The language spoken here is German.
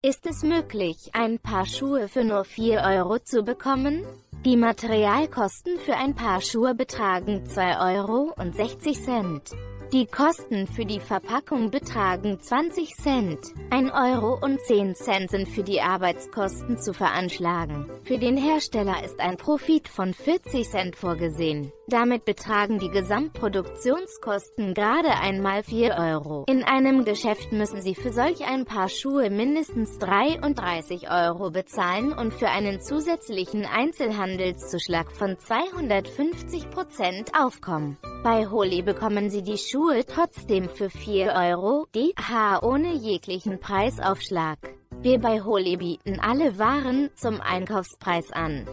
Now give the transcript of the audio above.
Ist es möglich, ein Paar Schuhe für nur 4 Euro zu bekommen? Die Materialkosten für ein Paar Schuhe betragen 2,60 Euro. Die Kosten für die Verpackung betragen 20 Cent. 1 Euro und 10 Cent sind für die Arbeitskosten zu veranschlagen. Für den Hersteller ist ein Profit von 40 Cent vorgesehen. Damit betragen die Gesamtproduktionskosten gerade einmal 4 Euro. In einem Geschäft müssen Sie für solch ein Paar Schuhe mindestens 33 Euro bezahlen und für einen zusätzlichen Einzelhandelszuschlag von 250 Prozent aufkommen. Bei Holy bekommen Sie die Schuhe trotzdem für 4 Euro, DH ohne jeglichen Preisaufschlag. Wir bei Holy bieten alle Waren zum Einkaufspreis an.